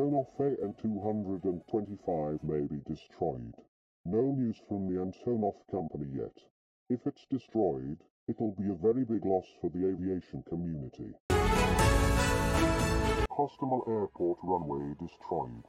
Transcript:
Antonov AN-225 may be destroyed. No news from the Antonov company yet. If it's destroyed, it'll be a very big loss for the aviation community. Hostomel Airport runway destroyed.